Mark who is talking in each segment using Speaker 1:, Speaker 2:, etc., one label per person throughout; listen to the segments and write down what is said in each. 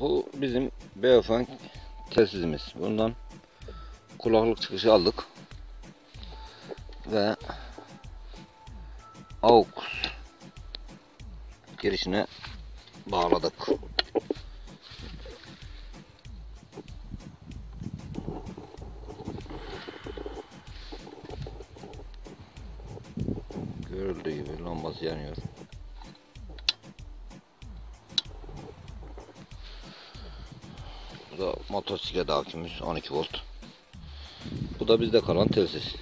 Speaker 1: Bu bizim Beofeng telsizimiz. Bundan kulaklık çıkışı aldık. Ve AUX girişine bağladık. Görüldüğü gibi lambası yanıyor. Bu da motosiklet akümüz 12 volt. Bu da bizde kalan telsiz.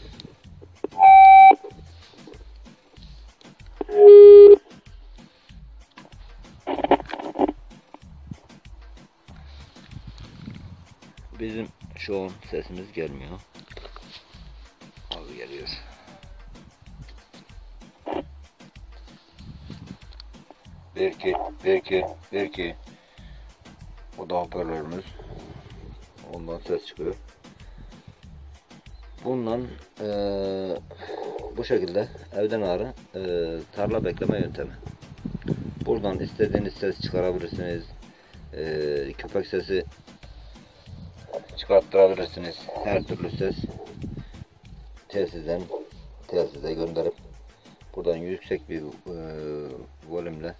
Speaker 1: Bizim şu an sesimiz gelmiyor. Abi geliyor. Belki, belki, belki bu da hoparlörümüz. Ondan ses çıkıyor. Bundan eee, bu şekilde evden ağrı eee, tarla bekleme yöntemi. Buradan istediğiniz ses çıkarabilirsiniz. Eee, köpek sesi çıkarttırabilirsiniz. Her türlü ses telsizden telsize gönderip buradan yüksek bir eee volümle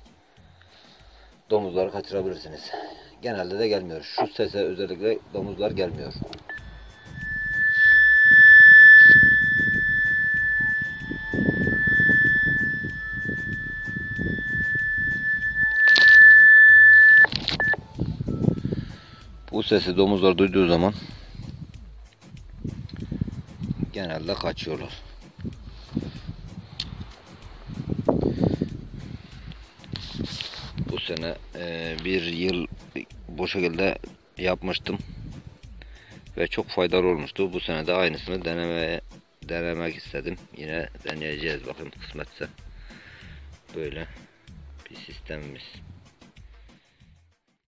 Speaker 1: domuzları kaçırabilirsiniz. Genelde de gelmiyor. Şu sese özellikle domuzlar gelmiyor. Bu sesi domuzlar duyduğu zaman genelde kaçıyorlar. Bu sene e, bir yıl bu şekilde yapmıştım ve çok faydalı olmuştu. Bu sene de aynısını denemeye denemek istedim. Yine deneyeceğiz bakın kısmetse. Böyle bir sistemimiz.